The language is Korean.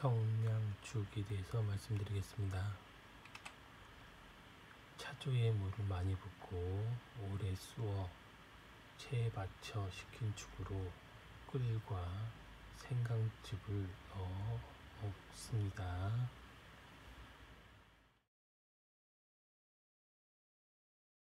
청량죽에 대해서 말씀드리겠습니다. 차조에 물을 많이 붓고 오래 쑤어 체에 받쳐 식힌 죽으로 꿀과 생강즙을 넣어 먹습니다.